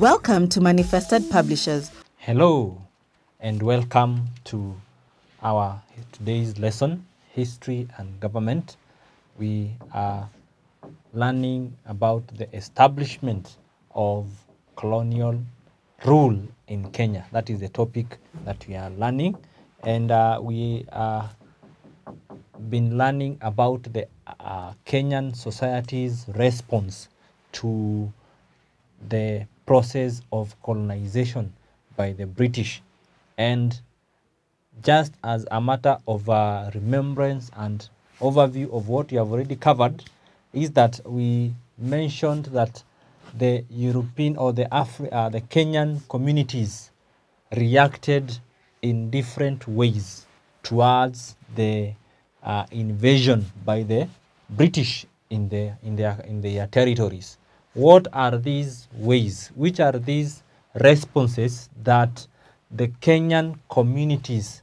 Welcome to Manifested Publishers. Hello and welcome to our today's lesson history and government. We are learning about the establishment of colonial rule in Kenya. That is the topic that we are learning. And uh, we are been learning about the uh, Kenyan society's response to the process of colonization by the British. And just as a matter of uh, remembrance and overview of what we have already covered, is that we mentioned that the European or the Afri- uh, the Kenyan communities reacted in different ways towards the uh, invasion by the British in the in their in their territories. What are these ways? Which are these responses that the Kenyan communities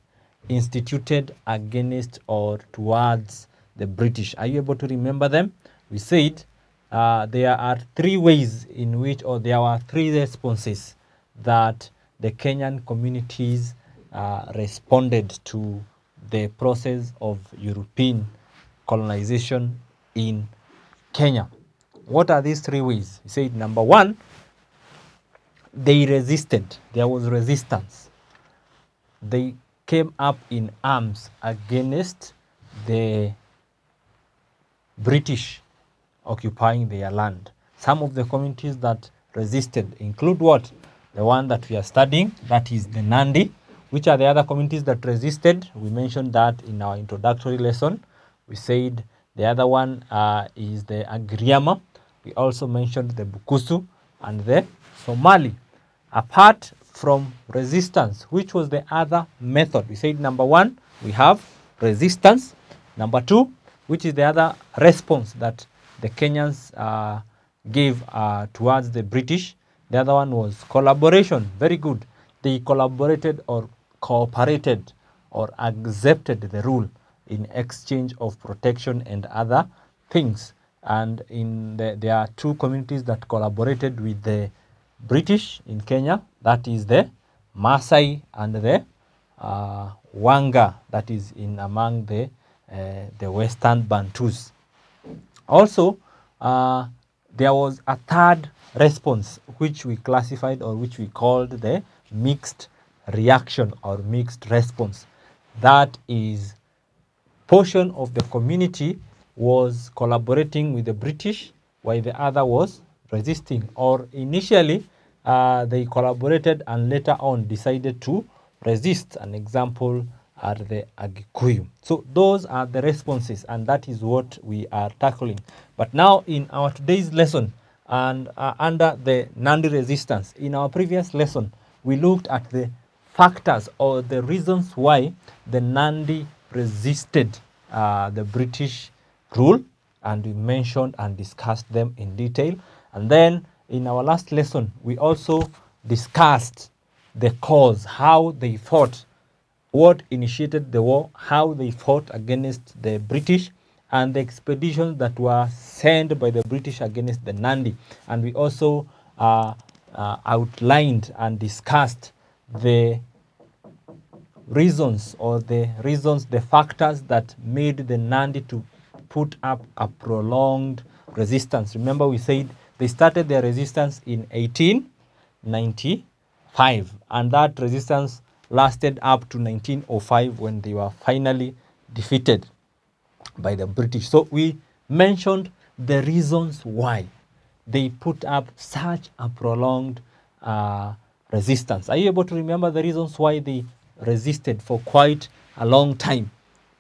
instituted against or towards the British? Are you able to remember them? We said uh, there are three ways in which, or there are three responses that the Kenyan communities uh, responded to the process of European colonization in Kenya. What are these three ways? He said, number one, they resisted. There was resistance. They came up in arms against the British occupying their land. Some of the communities that resisted include what? The one that we are studying, that is the Nandi. Which are the other communities that resisted? We mentioned that in our introductory lesson. We said the other one uh, is the Agiriama. We also mentioned the Bukusu and the Somali. Apart from resistance, which was the other method? We said number one, we have resistance. Number two, which is the other response that the Kenyans uh, gave uh, towards the British. The other one was collaboration. Very good. They collaborated or cooperated or accepted the rule in exchange of protection and other things. And in the, there are two communities that collaborated with the British in Kenya. That is the Maasai and the uh, Wanga. That is in among the uh, the Western Bantus. Also, uh, there was a third response which we classified or which we called the mixed reaction or mixed response. That is portion of the community was collaborating with the British while the other was resisting or initially uh, they collaborated and later on decided to resist. An example are the Agikuyu. So those are the responses and that is what we are tackling. But now in our today's lesson and uh, under the Nandi resistance, in our previous lesson, we looked at the factors or the reasons why the Nandi resisted uh, the British rule and we mentioned and discussed them in detail. And then in our last lesson, we also discussed the cause, how they fought, what initiated the war, how they fought against the British, and the expeditions that were sent by the British against the Nandi. And we also uh, uh, outlined and discussed the reasons or the reasons, the factors that made the Nandi to put up a prolonged resistance. Remember, we said they started their resistance in 1895, and that resistance lasted up to 1905 when they were finally defeated by the British. So we mentioned the reasons why they put up such a prolonged uh, resistance. Are you able to remember the reasons why they resisted for quite a long time?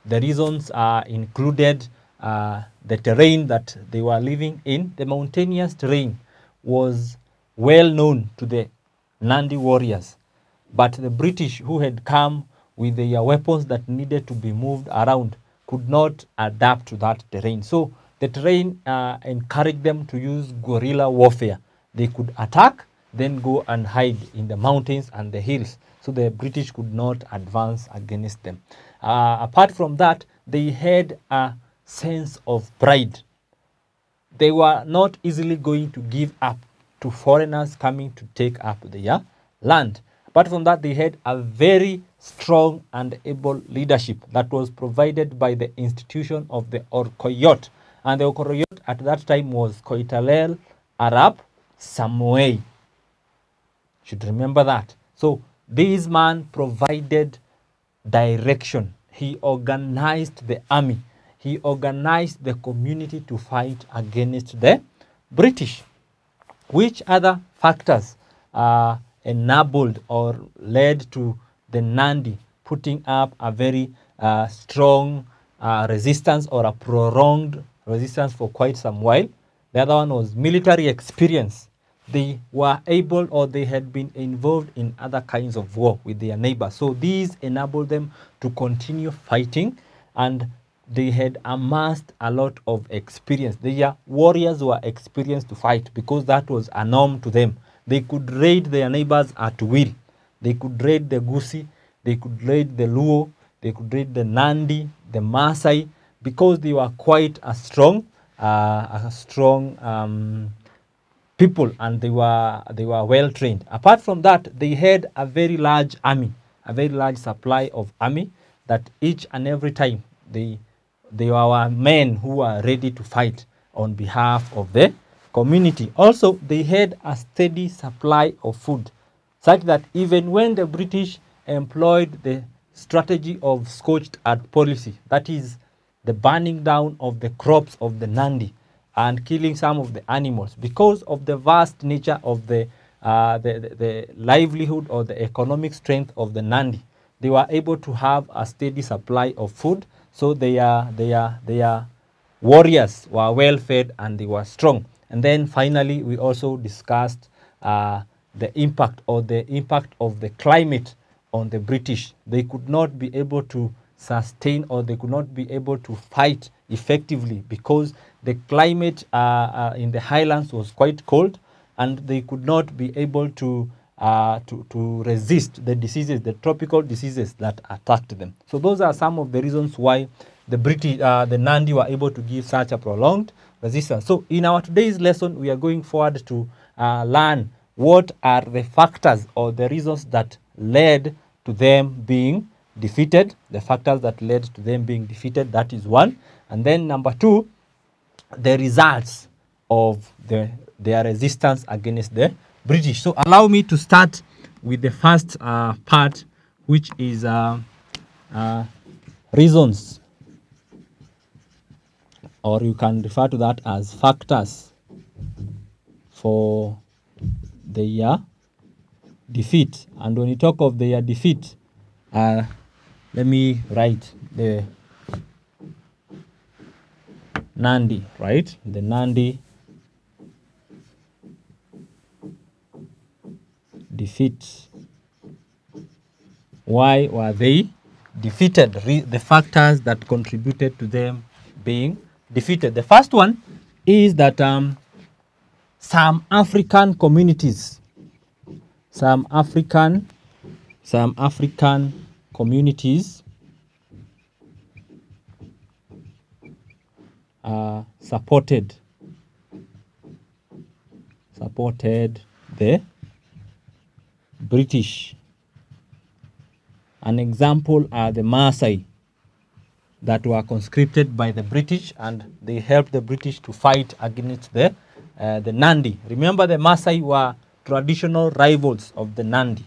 The reasons are included uh, the terrain that they were living in. The mountainous terrain was well known to the Nandi warriors, but the British who had come with their weapons that needed to be moved around could not adapt to that terrain. So the terrain uh, encouraged them to use guerrilla warfare. They could attack, then go and hide in the mountains and the hills. So the British could not advance against them. Uh, apart from that, they had a sense of pride. They were not easily going to give up to foreigners coming to take up their land. Apart from that, they had a very strong and able leadership that was provided by the institution of the Orkoyot. And the Orkoyot at that time was Koitalel Arap Samoei. Should remember that. So this man provided direction. He organized the army. He organized the community to fight against the British. Which other factors uh, enabled or led to the Nandi putting up a very uh, strong uh, resistance or a prolonged resistance for quite some while? The other one was military experience. They were able or they had been involved in other kinds of war with their neighbors. So these enabled them to continue fighting and they had amassed a lot of experience. Their warriors were experienced to fight because that was a norm to them. They could raid their neighbors at will. They could raid the Gusii, they could raid the Luo, they could raid the Nandi, the Maasai, because they were quite a strong, uh, a strong um, people and they were they were well trained. Apart from that, they had a very large army, a very large supply of army that each and every time they they were men who were ready to fight on behalf of the community. Also, they had a steady supply of food, such that even when the British employed the strategy of scorched earth policy, that is the burning down of the crops of the Nandi and killing some of the animals, because of the vast nature of the, uh, the, the, the livelihood or the economic strength of the Nandi, they were able to have a steady supply of food. So they are, they are, they are warriors were well fed and they were strong. And then finally, we also discussed uh, the impact or the impact of the climate on the British. They could not be able to sustain or they could not be able to fight effectively because the climate uh, uh, in the highlands was quite cold and they could not be able to, uh, to, to resist the diseases, the tropical diseases that attacked them. So those are some of the reasons why the British, uh, the Nandi were able to give such a prolonged resistance. So in our today's lesson, we are going forward to uh, learn what are the factors or the reasons that led to them being defeated, the factors that led to them being defeated, that is one. And then number two, the results of the, their resistance against the British. So allow me to start with the first uh, part, which is uh, uh, reasons, or you can refer to that as factors for their defeat. And when you talk of their defeat, uh, let me write the Nandi, right? The Nandi defeat. Why were they defeated? The factors that contributed to them being defeated. The first one is that um, some African communities, some African, some African communities uh, supported supported the British. An example are the Maasai that were conscripted by the British and they helped the British to fight against the, uh, the Nandi. Remember the Maasai were traditional rivals of the Nandi.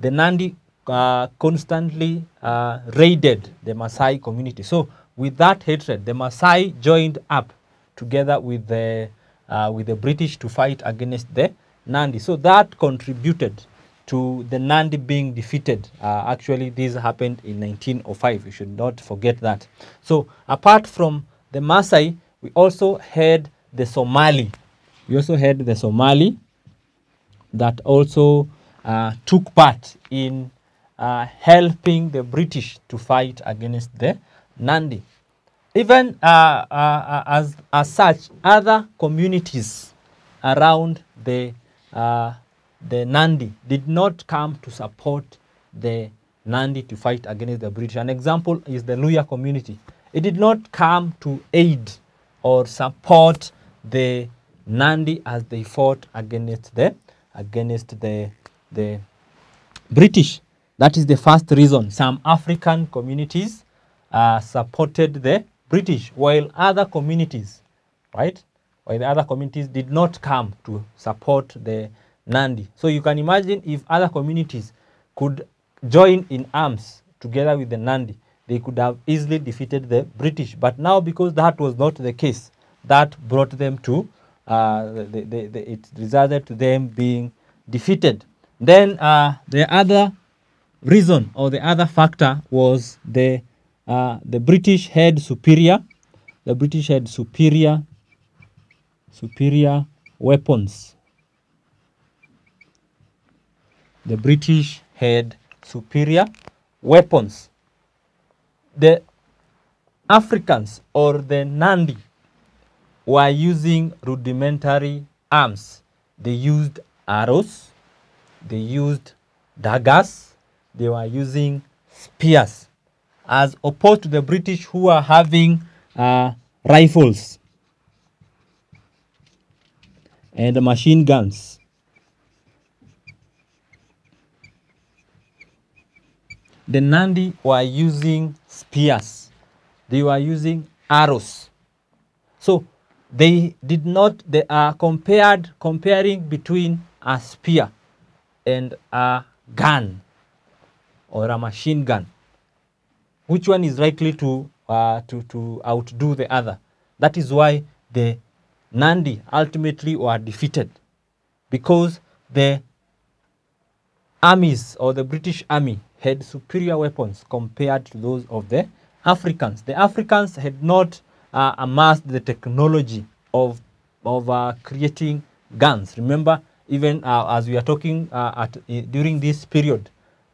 The Nandi uh, constantly uh, raided the Maasai community. So with that hatred, the Maasai joined up together with the, uh, with the British to fight against the Nandi. So that contributed to the Nandi being defeated. Uh, actually, this happened in 1905. You should not forget that. So apart from the Maasai, we also had the Somali. We also had the Somali that also uh, took part in uh, helping the British to fight against the Nandi. Even uh, uh, as, as such, other communities around the, uh, the Nandi did not come to support the Nandi to fight against the British. An example is the Luhya community. It did not come to aid or support the Nandi as they fought against the against the the British. That is the first reason. Some African communities uh, supported the British, while other communities, right, while the other communities did not come to support the Nandi. So you can imagine if other communities could join in arms together with the Nandi, they could have easily defeated the British. But now, because that was not the case, that brought them to, uh, the, the, the, it resulted to them being defeated. Then uh, the other reason or the other factor was the, uh, the British had superior, the British had superior, superior weapons. The British had superior weapons. The Africans or the Nandi were using rudimentary arms. They used arrows, they used daggers, they were using spears, as opposed to the British who are having uh, rifles and machine guns. The Nandi were using spears, they were using arrows. So they did not, they are compared, comparing between a spear and a gun or a machine gun. Which one is likely to, uh, to, to outdo the other? That is why the Nandi ultimately were defeated because the armies or the British army had superior weapons compared to those of the Africans. The Africans had not uh, amassed the technology of, of uh, creating guns. Remember, even uh, as we are talking uh, at, uh, during this period,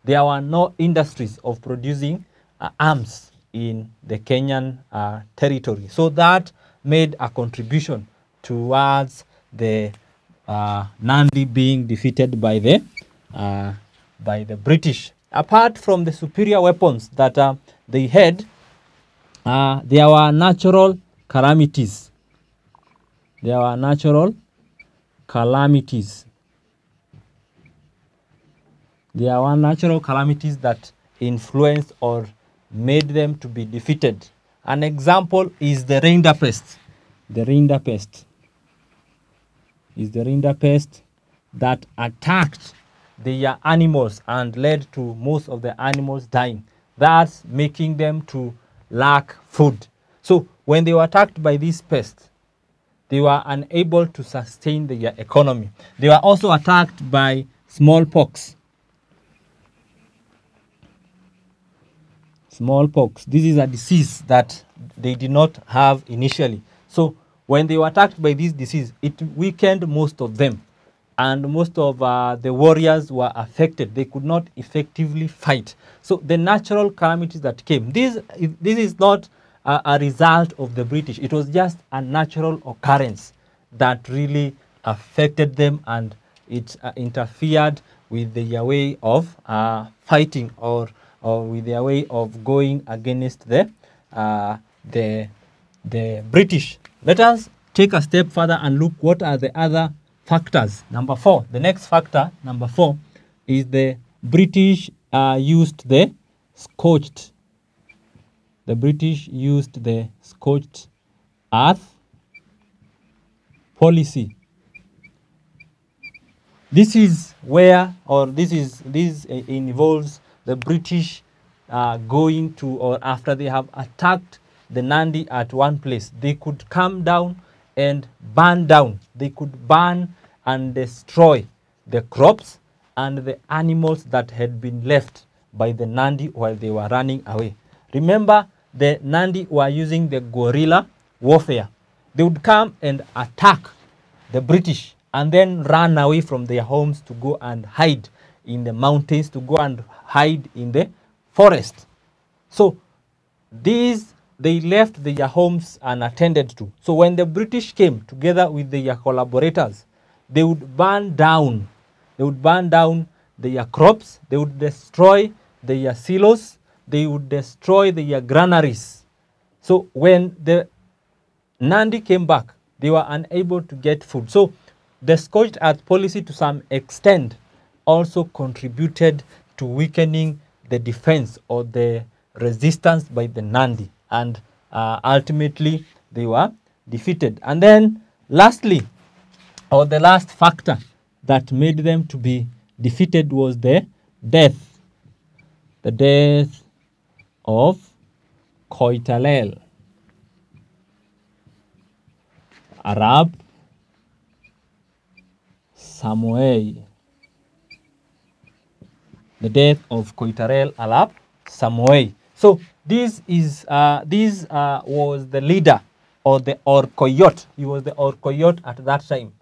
there were no industries of producing uh, arms in the Kenyan uh, territory. So that made a contribution towards the uh, Nandi being defeated by the uh, by the British. Apart from the superior weapons that uh, they had, uh, there were natural calamities. There were natural calamities. There were natural calamities that influenced or made them to be defeated. An example is the rinderpest. The rinderpest is the rinderpest that attacked their animals and led to most of the animals dying, thus making them to lack food. So when they were attacked by this pest, they were unable to sustain their economy. They were also attacked by smallpox. Smallpox. This is a disease that they did not have initially. So when they were attacked by this disease, it weakened most of them. And most of uh, the warriors were affected. They could not effectively fight. So the natural calamities that came, this, this is not a, a result of the British. It was just a natural occurrence that really affected them and it uh, interfered with their way of uh, fighting or, or with their way of going against the, uh, the, the British. Let us take a step further and look what are the other factors. Number four, the next factor, number four, is the British uh, used the scorched the British used the scorched earth policy. This is where, or this is this uh, involves the British uh, going to, or after they have attacked the Nandi at one place, they could come down and burn down. They could burn and destroy the crops and the animals that had been left by the Nandi while they were running away. Remember, the Nandi were using the guerrilla warfare. They would come and attack the British and then run away from their homes to go and hide in the mountains, to go and hide in the forest. So these they left their homes unattended to. So when the British came together with their collaborators, they would burn down, they would burn down their crops, they would destroy their silos, they would destroy their granaries. So when the Nandi came back, they were unable to get food. So the scorched earth policy to some extent also contributed to weakening the defense or the resistance by the Nandi. And uh, ultimately, they were defeated. And then, lastly, or the last factor that made them to be defeated was the death. The death of Koitalel. Arap Samoei. The death of Koitalel Arap Samoei. So this is uh, this uh, was the leader or the Orkoyot. He was the Orkoyot at that time.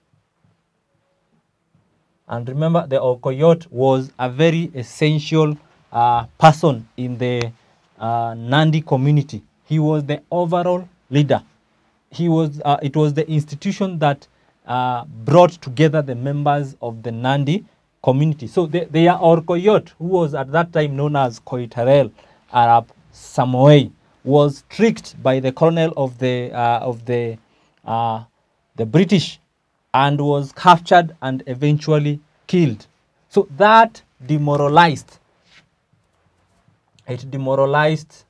And remember, the Orkoyot was a very essential uh, person in the uh, Nandi community. He was the overall leader. He was. Uh, it was the institution that uh, brought together the members of the Nandi community. So they, they are Orkoyot, who was at that time known as Koitalel Arap Samoei, was tricked by the colonel of the uh, of the uh, the British and was captured and eventually killed. So that demoralized. It demoralized.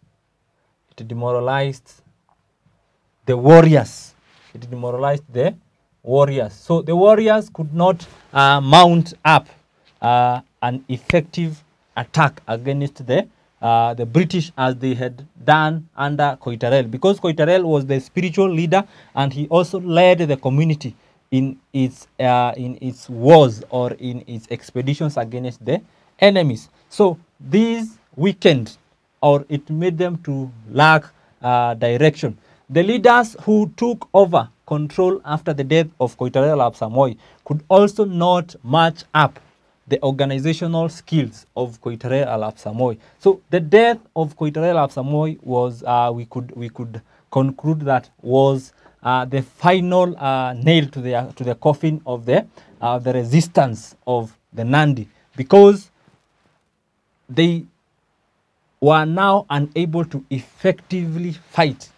It demoralized the warriors. It demoralized the warriors. So the warriors could not uh, mount up uh, an effective attack against the uh, the British as they had done under Koitalel because Koitalel was the spiritual leader and he also led the community in its uh, in its wars or in its expeditions against the enemies. So these weakened or it made them to lack uh, direction. The leaders who took over control after the death of Koitalel Arap Samoei could also not match up the organizational skills of Koitalel Arap Samoei. So the death of Koitalel Arap Samoei was, uh, we could we could conclude that was uh, the final uh, nail to the to the coffin of the uh, the resistance of the Nandi because they were now unable to effectively fight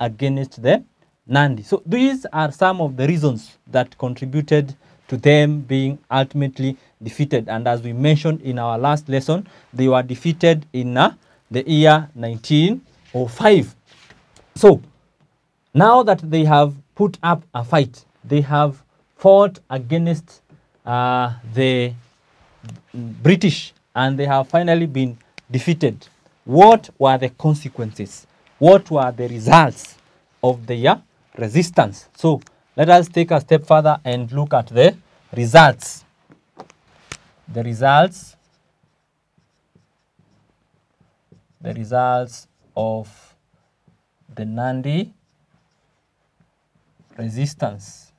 against the Nandi. So these are some of the reasons that contributed to them being ultimately defeated. And as we mentioned in our last lesson, they were defeated in uh, the year 1905. So now that they have put up a fight, they have fought against uh, the British and they have finally been defeated. What were the consequences? What were the results of their resistance? So let us take a step further and look at the results. The results, the results of the Nandi resistance.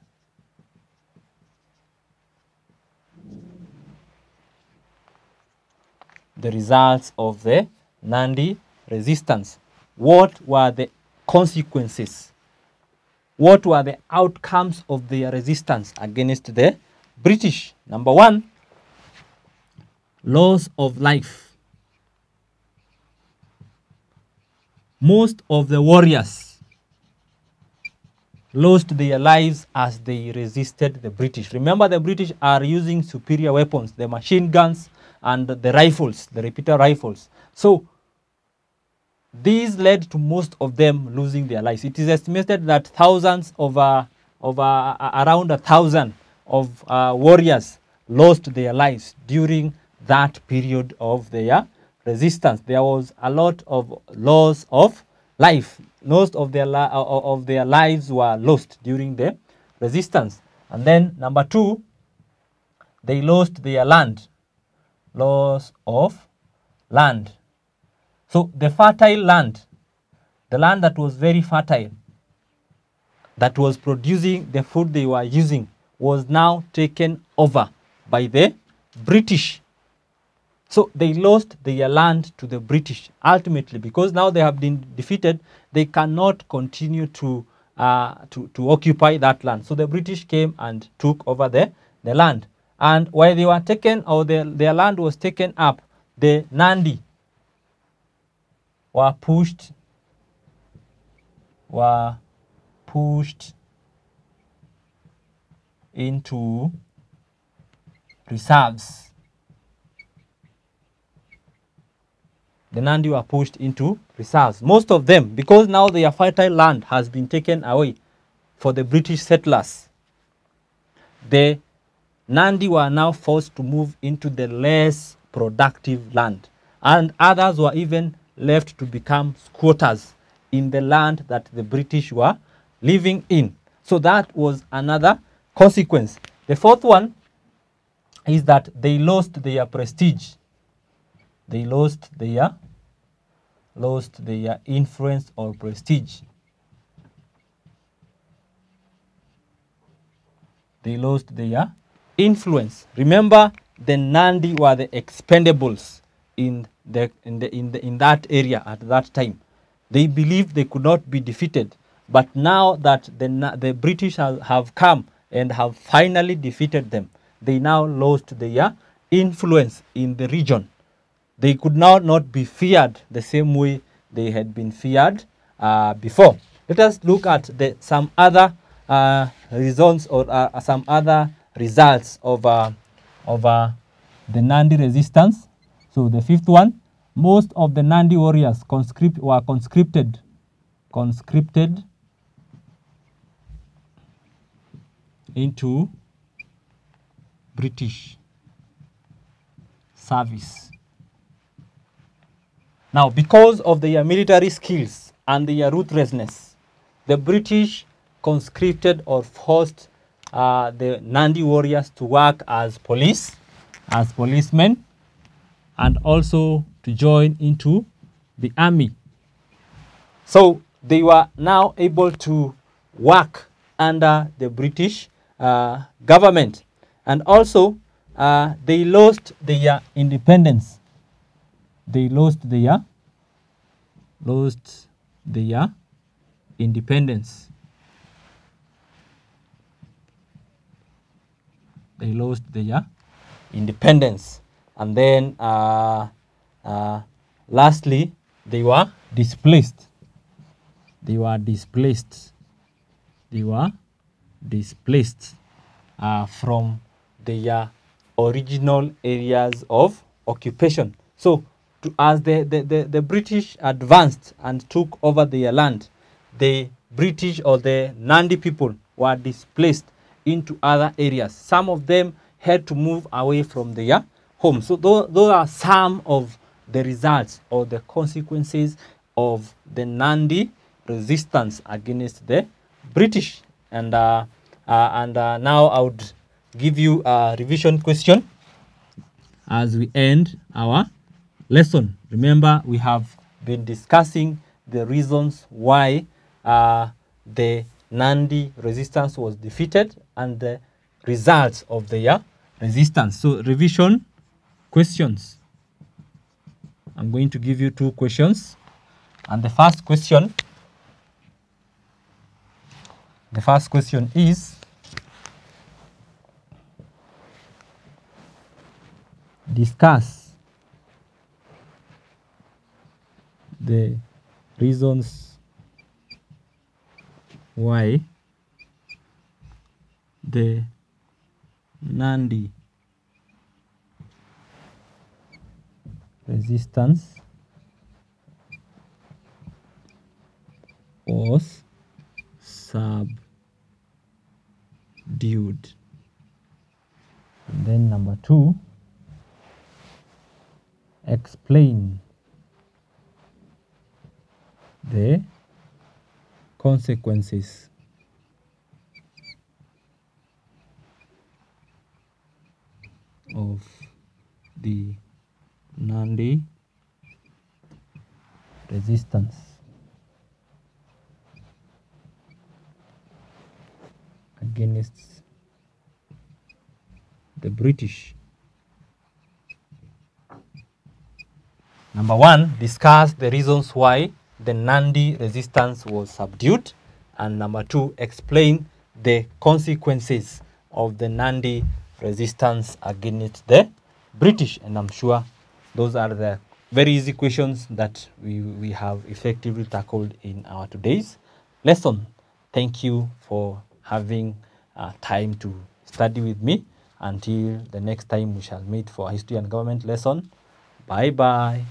The results of the Nandi resistance. What were the consequences? What were the outcomes of their resistance against the British? Number one, loss of life. Most of the warriors lost their lives as they resisted the British. Remember, the British are using superior weapons, the machine guns and the rifles, the repeater rifles. So, these led to most of them losing their lives. It is estimated that thousands of, uh, of uh, around a thousand of uh, warriors lost their lives during that period of their resistance. There was a lot of loss of life. Most of their, li- of their lives were lost during the resistance. And then number two, they lost their land. Loss of land. So the fertile land, the land that was very fertile, that was producing the food they were using, was now taken over by the British. So they lost their land to the British ultimately because now they have been defeated. They cannot continue to uh, to, to occupy that land. So the British came and took over the, the land. And while they were taken, or the, their land was taken up, the Nandi were pushed, were pushed into reserves. The Nandi were pushed into reserves. Most of them, because now their fertile land has been taken away for the British settlers. The Nandi were now forced to move into the less productive land, and others were even left to become squatters in the land that the British were living in. So that was another consequence. The fourth one is that they lost their prestige. They lost their lost their influence or prestige. They lost their influence. Remember, the Nandi were the expendables in the in the in the in that area at that time. They believed they could not be defeated, but now that the the British have, have come and have finally defeated them, they now lost their influence in the region. They could now not be feared the same way they had been feared uh, before. Let us look at the, some other uh, results or uh, some other results of, uh, of uh, the Nandi resistance. So the fifth one, most of the Nandi warriors conscript, were conscripted, conscripted into British service. Now, because of their military skills and their ruthlessness, the British conscripted or forced uh, the Nandi warriors to work as police, as policemen, and also to join into the army. So they were now able to work under the British uh, government. And also, uh, they lost their independence. They lost their lost their independence. They lost their independence. And then, uh, uh, lastly, they were displaced. They were displaced. They were displaced uh, from their original areas of occupation. So, to, as the, the, the, the British advanced and took over their land, the British or the Nandi people were displaced into other areas. Some of them had to move away from their home. So, those, those are some of the results or the consequences of the Nandi resistance against the British. And, uh, uh, and uh, now I would give you a revision question as we end our lesson. Remember, we have been discussing the reasons why uh, the Nandi resistance was defeated and the results of their resistance. So, revision questions. I'm going to give you two questions. And the first question, the first question is discuss the reasons why the Nandi resistance was subdued. And then number two, explain the consequences of the Nandi resistance against the British. Number one, discuss the reasons why the Nandi resistance was subdued. And number two, explain the consequences of the Nandi resistance against the British. And I'm sure those are the very easy questions that we, we have effectively tackled in our today's lesson. Thank you for having uh, time to study with me until the next time we shall meet for history and government lesson. Bye bye.